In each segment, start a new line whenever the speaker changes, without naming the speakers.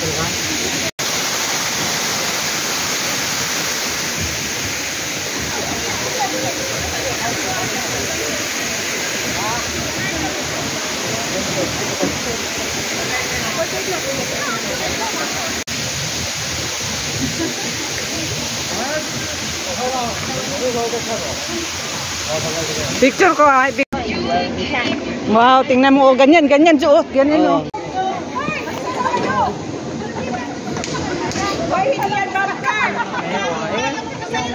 từng gói Picture ko ay. Wow, tingnan mo. Oh, ganyan, ganyan. Oh, ganyan. Oh.
Ba't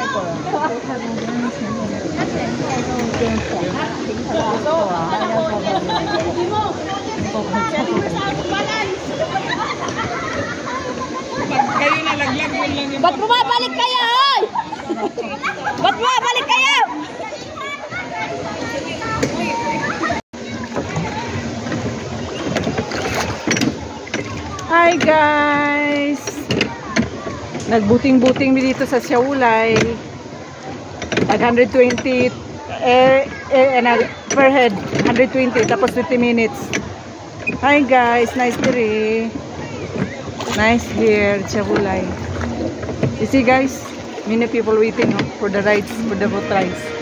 bumabalik kayo, hoy? Ba't bumabalik kayo?
Hi guys! Nagbuting-buting dito sa Siaulay. Nag 120 eh, eh, nag- per head 120 tapos 50 minutes. Hi guys, nice diri. Nice here, Siaulay. You see guys, many people waiting oh, for the rides, for the boat rides.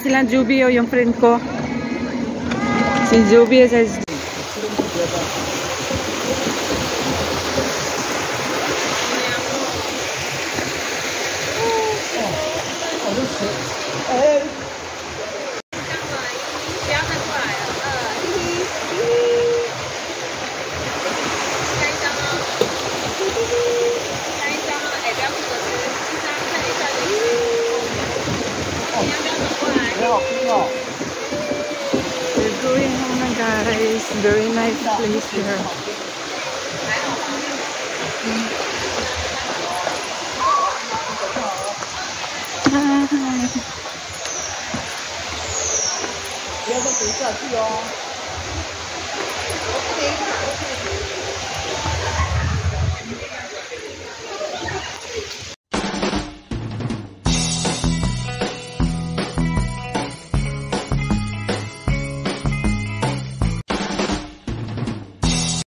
Sila Juby o yung friend ko. Si Juby sa We're going home guys. Very nice place here. Hi.